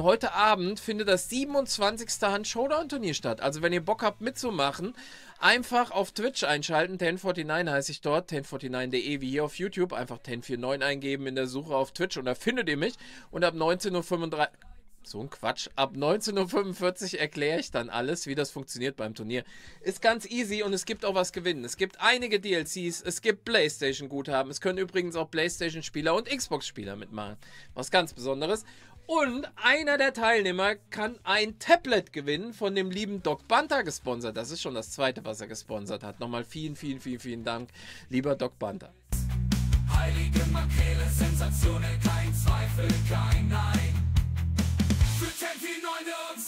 Heute Abend findet das 27. Hand Showdown Turnier statt. Also wenn ihr Bock habt mitzumachen, einfach auf Twitch einschalten. 1049 heiße ich dort, 1049.de wie hier auf YouTube. Einfach 1049 eingeben in der Suche auf Twitch und da findet ihr mich. Und ab 19.35 Uhr so ein Quatsch. Ab 19.45 Uhr erkläre ich dann alles, wie das funktioniert beim Turnier. Ist ganz easy und es gibt auch was gewinnen. Es gibt einige DLCs, es gibt PlayStation-Guthaben. Es können übrigens auch PlayStation-Spieler und Xbox-Spieler mitmachen. Was ganz Besonderes. Und einer der Teilnehmer kann ein Tablet gewinnen von dem lieben Doc Banta gesponsert. Das ist schon das zweite, was er gesponsert hat. Nochmal vielen, vielen, vielen, vielen Dank, lieber Doc Banta. Heilige Makrele, Sensationen, kein Zweifel, kein Nein. Für 10, 4, und